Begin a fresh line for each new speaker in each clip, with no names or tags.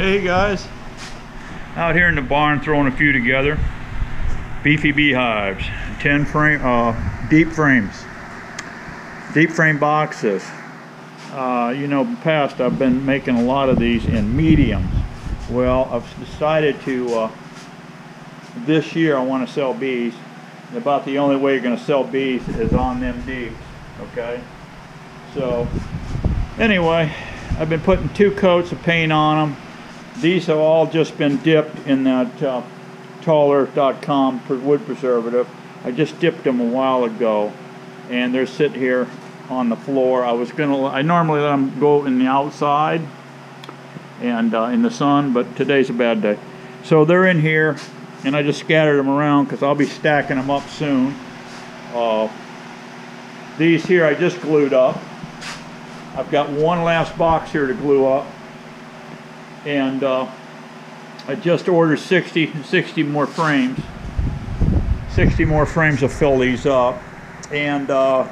Hey guys, out here in the barn throwing a few together. Beefy beehives, 10 frame, uh, deep frames, deep frame boxes. Uh, you know, past I've been making a lot of these in mediums. Well, I've decided to, uh, this year I want to sell bees. About the only way you're going to sell bees is on them deeps, okay? So, anyway, I've been putting two coats of paint on them. These have all just been dipped in that uh, tallearth.com wood preservative. I just dipped them a while ago and they're sitting here on the floor. I was gonna, I normally let them go in the outside and uh, in the sun, but today's a bad day. So they're in here and I just scattered them around because I'll be stacking them up soon. Uh, these here I just glued up. I've got one last box here to glue up and uh, I just ordered 60, 60 more frames. 60 more frames to fill these up. And uh,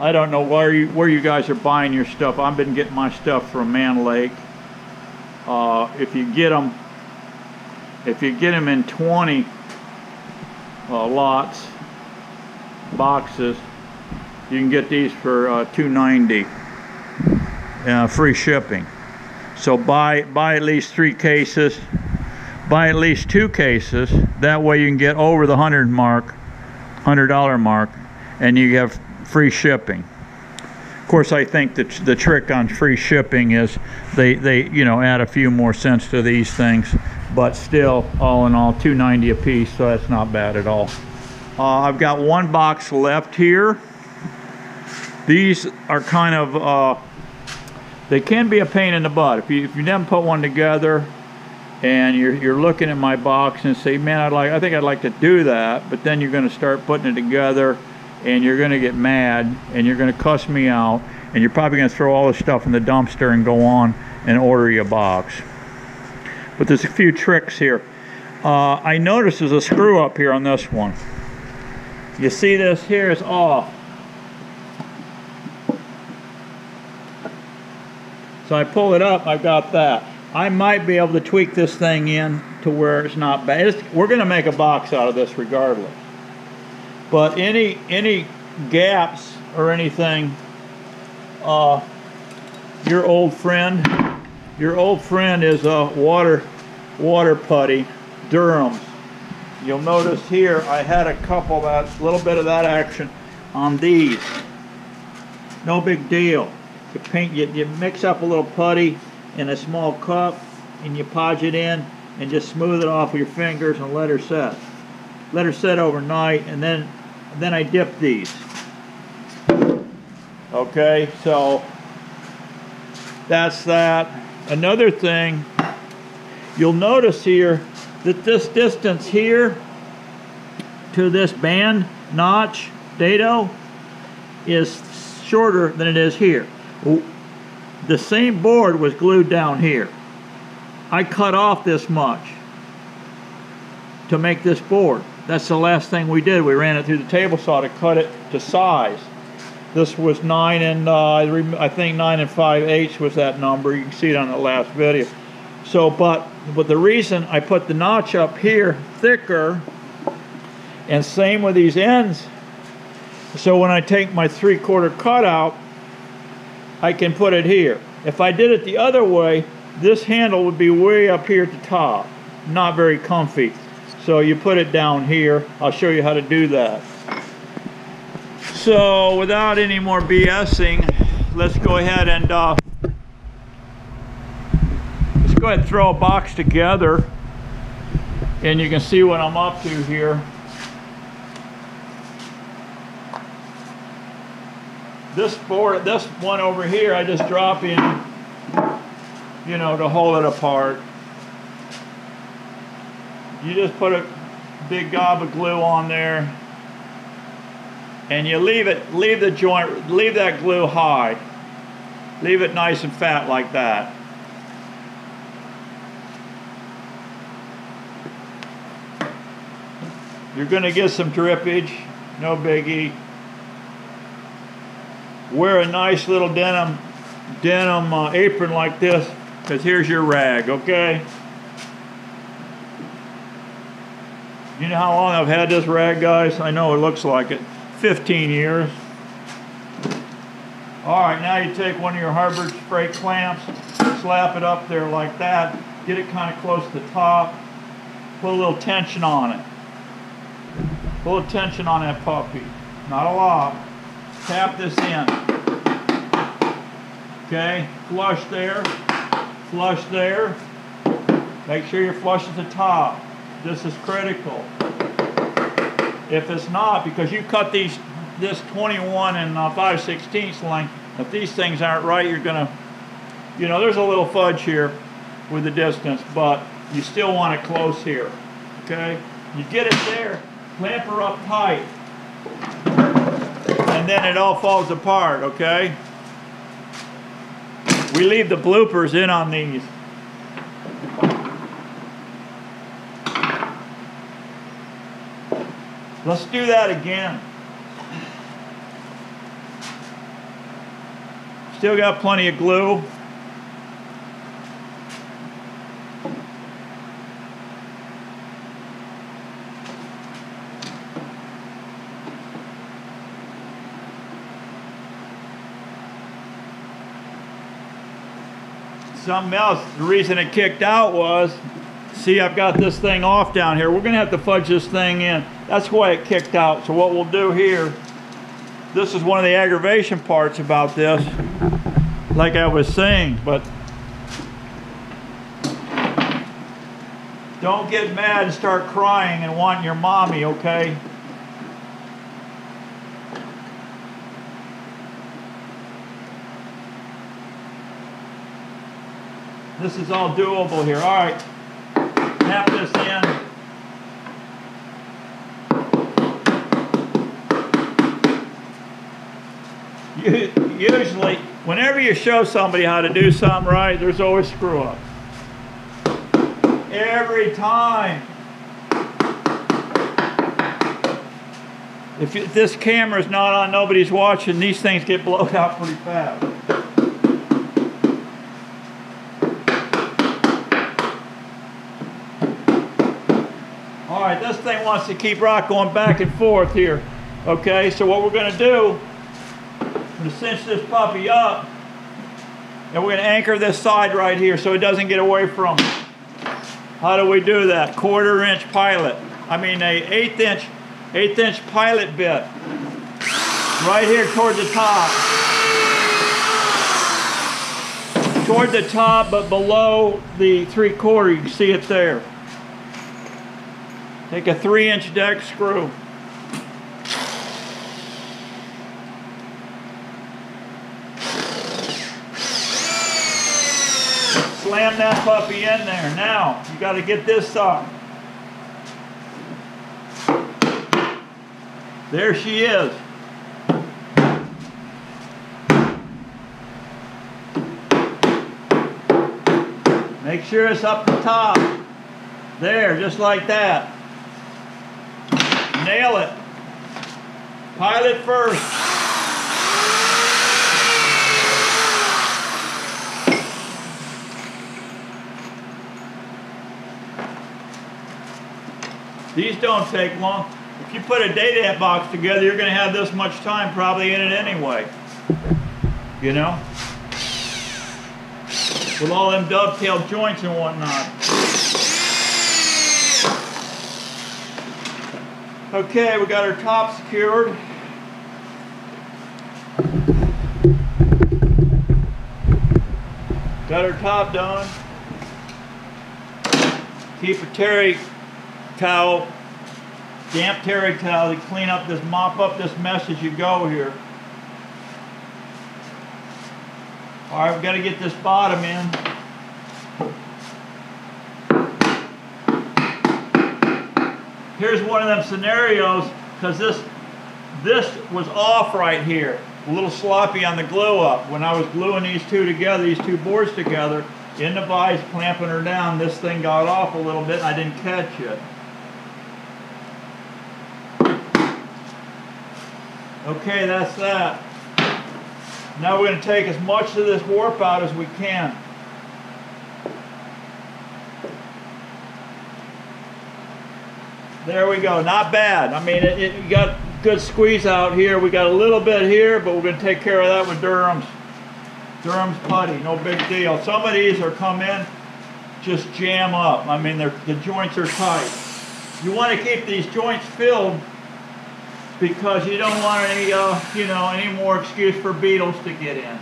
I don't know where you, where you guys are buying your stuff. I've been getting my stuff from Mann Lake. Uh, if you get them, if you get them in 20 uh, lots, boxes, you can get these for uh, 290 uh, free shipping. So buy, buy at least three cases, buy at least two cases. That way you can get over the 100 mark, $100 mark, and you have free shipping. Of course, I think that the trick on free shipping is they, they you know add a few more cents to these things, but still, all in all, 290 a piece, so that's not bad at all. Uh, I've got one box left here. These are kind of uh, they can be a pain in the butt. If you, if you never put one together and you're, you're looking at my box and say, man, I'd like, I think I'd like to do that, but then you're going to start putting it together and you're going to get mad and you're going to cuss me out and you're probably going to throw all the stuff in the dumpster and go on and order you a box. But there's a few tricks here. Uh, I noticed there's a screw up here on this one. You see this here is off. So I pull it up, I've got that. I might be able to tweak this thing in to where it's not bad. It's, we're going to make a box out of this regardless. But any any gaps or anything, uh, your old friend, your old friend is a water water putty, Durham's. You'll notice here I had a couple that little bit of that action on these. No big deal you paint you, you mix up a little putty in a small cup and you podge it in and just smooth it off with your fingers and let her set. Let her set overnight and then then I dip these. Okay so that's that. Another thing you'll notice here that this distance here to this band notch dado is shorter than it is here the same board was glued down here. I cut off this much to make this board. That's the last thing we did. We ran it through the table saw to cut it to size. This was nine and uh, I think nine and five eighths was that number. You can see it on the last video. So, but but the reason I put the notch up here thicker, and same with these ends. So when I take my three quarter cut out, I can put it here. If I did it the other way, this handle would be way up here at the top. Not very comfy. So you put it down here. I'll show you how to do that. So without any more BSing, let's go ahead and uh, let's go ahead and throw a box together and you can see what I'm up to here. This board, this one over here, I just drop in, you know, to hold it apart. You just put a big gob of glue on there and you leave it, leave the joint, leave that glue high. Leave it nice and fat like that. You're gonna get some drippage, no biggie wear a nice little denim denim uh, apron like this because here's your rag, okay? You know how long I've had this rag, guys? I know it looks like it. 15 years. All right, now you take one of your Harbor Freight clamps, slap it up there like that, get it kind of close to the top, put a little tension on it. A little tension on that puppy. Not a lot. Tap this in. Okay, flush there, flush there. Make sure you're flush at the top. This is critical. If it's not, because you cut these this 21 and uh, 5 16ths length, if these things aren't right, you're gonna, you know, there's a little fudge here with the distance, but you still want it close here, okay? You get it there, clamp her up tight, and then it all falls apart, okay? We leave the bloopers in on these. Let's do that again. Still got plenty of glue. Something else, the reason it kicked out was, see I've got this thing off down here. We're gonna have to fudge this thing in. That's why it kicked out. So what we'll do here, this is one of the aggravation parts about this, like I was saying, but don't get mad and start crying and wanting your mommy, okay? This is all doable here. All right, tap this in. Usually, whenever you show somebody how to do something right, there's always screw up. Every time. If this camera's not on, nobody's watching, these things get blown out pretty fast. All right, this thing wants to keep rock going back and forth here. Okay, so what we're going to do, I'm going to cinch this puppy up, and we're going to anchor this side right here so it doesn't get away from it. How do we do that? Quarter inch pilot. I mean a eighth inch, eighth inch pilot bit. Right here toward the top. Toward the top, but below the three quarter, you can see it there. Take a three inch deck screw. Slam that puppy in there. Now, you got to get this side. There she is. Make sure it's up the top. There, just like that. Nail it. Pilot first. These don't take long. If you put a data box together, you're going to have this much time probably in it anyway. You know? With all them dovetail joints and whatnot. Okay, we got our top secured. Got our top done. Keep a terry towel, damp terry towel to clean up this, mop up this mess as you go here. All right, we've got to get this bottom in. Here's one of them scenarios because this this was off right here. A little sloppy on the glue up. When I was gluing these two together, these two boards together, in the vise, clamping her down, this thing got off a little bit I didn't catch it. Okay, that's that. Now we're going to take as much of this warp out as we can. There we go. Not bad. I mean, it, it got good squeeze out here. We got a little bit here, but we're going to take care of that with Durham's Durham's putty. No big deal. Some of these are come in, just jam up. I mean, the joints are tight. You want to keep these joints filled because you don't want any, uh, you know, any more excuse for beetles to get in.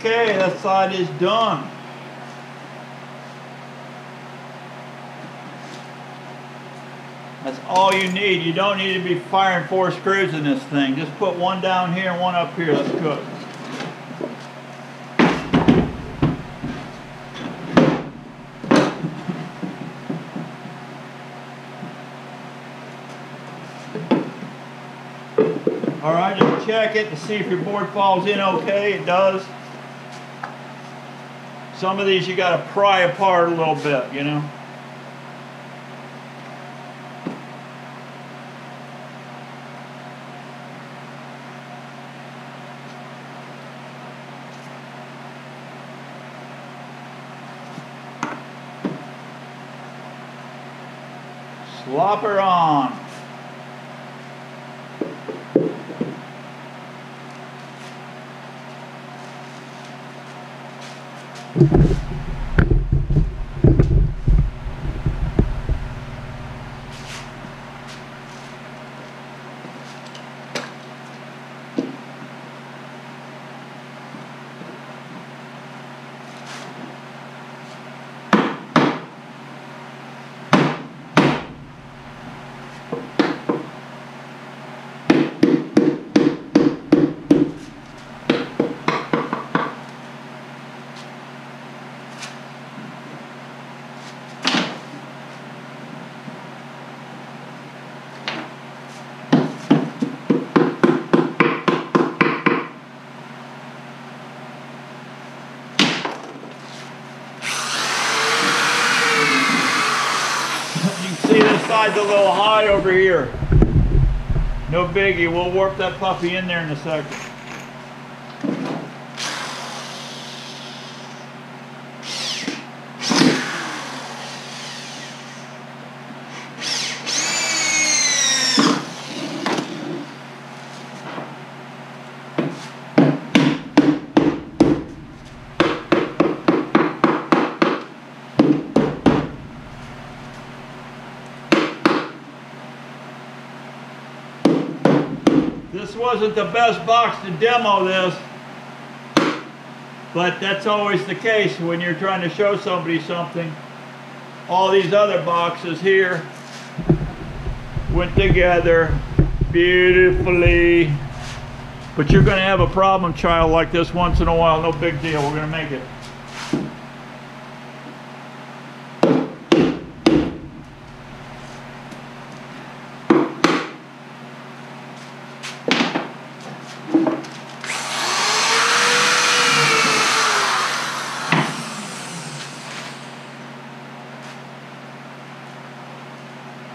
Okay, that side is done. That's all you need. You don't need to be firing four screws in this thing. Just put one down here and one up here. That's good. All right, just check it to see if your board falls in okay. It does. Some of these you got to pry apart a little bit, you know. Slop on. You can see this side's a little high over here. No biggie, we'll warp that puppy in there in a second. This wasn't the best box to demo this, but that's always the case when you're trying to show somebody something. All these other boxes here went together beautifully. But you're going to have a problem child like this once in a while, no big deal, we're going to make it.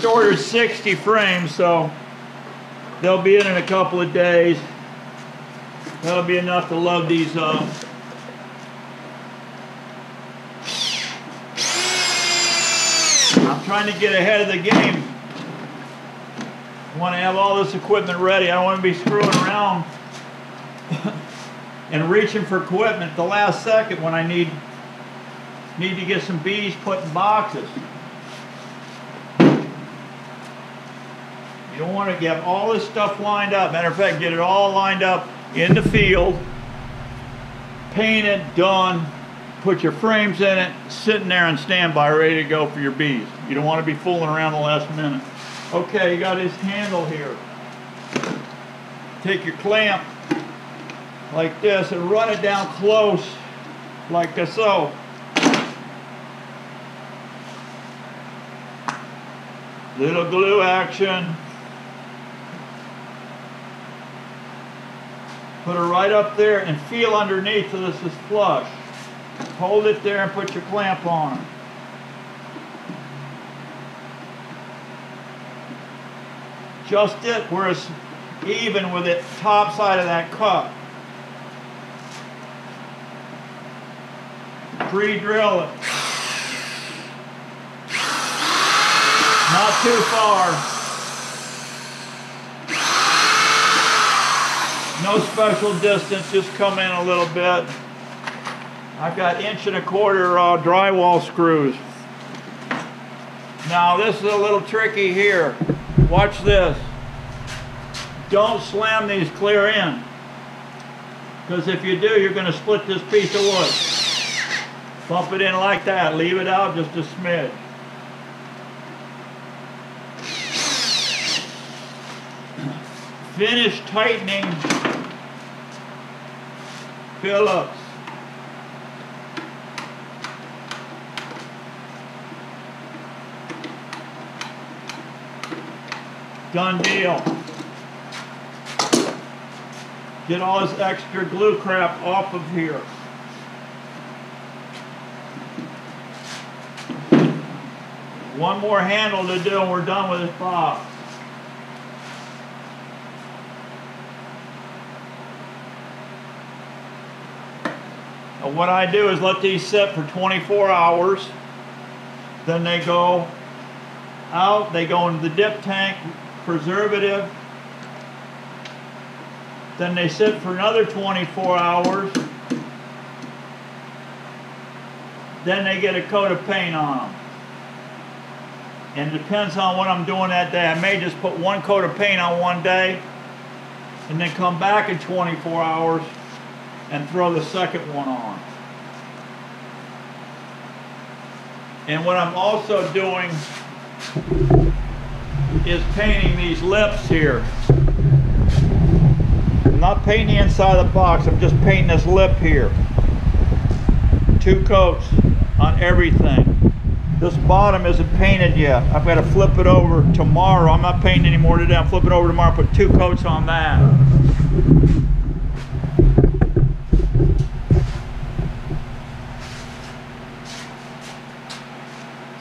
just ordered 60 frames, so they'll be in in a couple of days. That'll be enough to load these up. I'm trying to get ahead of the game. I want to have all this equipment ready. I don't want to be screwing around and reaching for equipment the last second when I need need to get some bees put in boxes. You don't want to get all this stuff lined up. Matter of fact, get it all lined up in the field, painted, done, put your frames in it, sitting there on standby, ready to go for your bees. You don't want to be fooling around the last minute. Okay, you got his handle here. Take your clamp like this and run it down close like this so. Little glue action. Put it right up there and feel underneath so this is flush. Hold it there and put your clamp on. Just it where it's even with the top side of that cup. Pre-drill it. Not too far. No special distance, just come in a little bit. I've got inch and a quarter uh, drywall screws. Now this is a little tricky here. Watch this. Don't slam these clear in. Because if you do, you're going to split this piece of wood. Bump it in like that. Leave it out just a smidge. Finish tightening Phillips. Done deal. Get all this extra glue crap off of here. One more handle to do and we're done with this box. What I do is let these sit for 24 hours. Then they go out, they go into the dip tank, preservative. Then they sit for another 24 hours. Then they get a coat of paint on them. And it depends on what I'm doing that day. I may just put one coat of paint on one day and then come back in 24 hours and throw the second one on. And what I'm also doing is painting these lips here. I'm not painting the inside of the box, I'm just painting this lip here. Two coats on everything. This bottom isn't painted yet. I've got to flip it over tomorrow. I'm not painting anymore today. I'm flipping it over tomorrow, put two coats on that.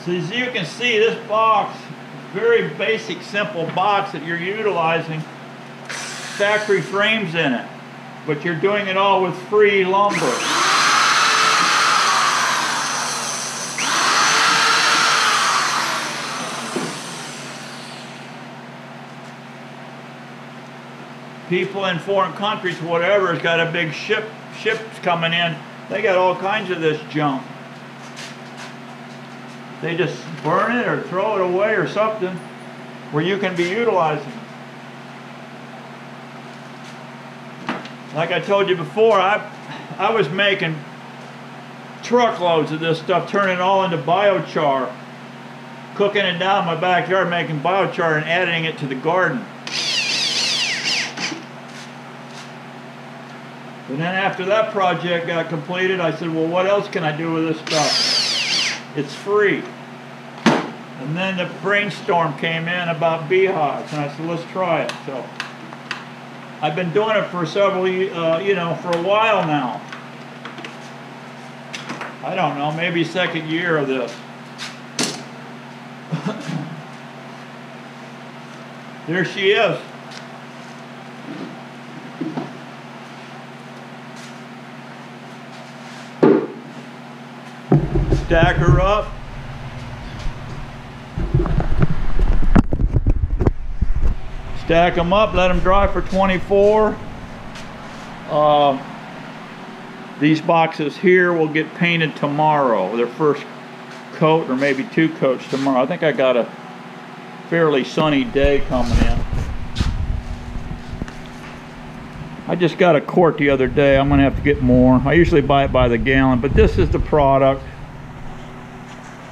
So as you can see, this box, very basic, simple box that you're utilizing, factory frames in it, but you're doing it all with free lumber. People in foreign countries, whatever, has got a big ship, ships coming in. They got all kinds of this junk they just burn it or throw it away or something where you can be utilizing it. Like I told you before, I, I was making truckloads of this stuff, turning it all into biochar, cooking it down in my backyard, making biochar and adding it to the garden. And then after that project got completed, I said, well, what else can I do with this stuff? It's free. And then the brainstorm came in about beehives, and I said, let's try it. So I've been doing it for several, uh, you know, for a while now. I don't know, maybe second year of this. there she is. Stack her up. Stack them up, let them dry for 24. Uh, these boxes here will get painted tomorrow. Their first coat or maybe two coats tomorrow. I think I got a fairly sunny day coming in. I just got a quart the other day. I'm going to have to get more. I usually buy it by the gallon, but this is the product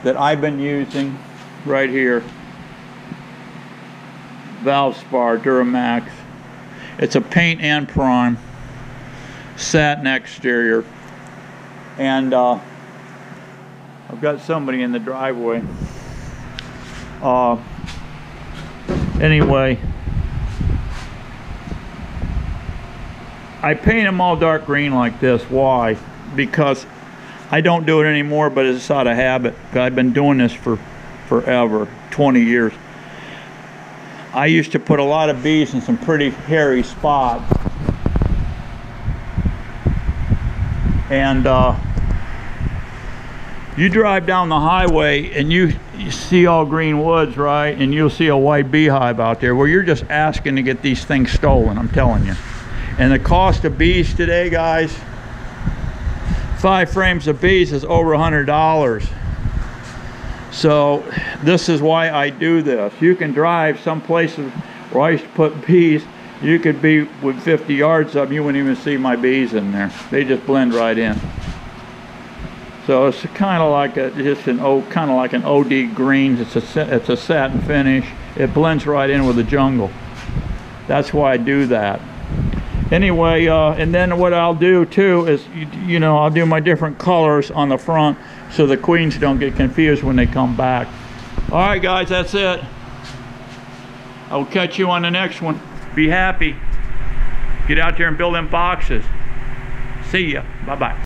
that I've been using right here. Valspar Duramax. It's a paint and prime satin exterior. And uh, I've got somebody in the driveway. Uh, anyway, I paint them all dark green like this. Why? Because I don't do it anymore, but it's out of habit. I've been doing this for forever, 20 years. I used to put a lot of bees in some pretty hairy spots. And uh, you drive down the highway and you, you see all green woods, right? And you'll see a white beehive out there where you're just asking to get these things stolen, I'm telling you. And the cost of bees today, guys, five frames of bees is over a hundred dollars. So this is why I do this. You can drive some places where I used to put bees. You could be with 50 yards of them, you wouldn't even see my bees in there. They just blend right in. So it's kind of like a just an O, kind of like an OD green. It's a it's a satin finish. It blends right in with the jungle. That's why I do that. Anyway, uh, and then what I'll do too is, you, you know, I'll do my different colors on the front so the queens don't get confused when they come back. All right, guys, that's it. I'll catch you on the next one. Be happy. Get out there and build them boxes. See ya. Bye-bye.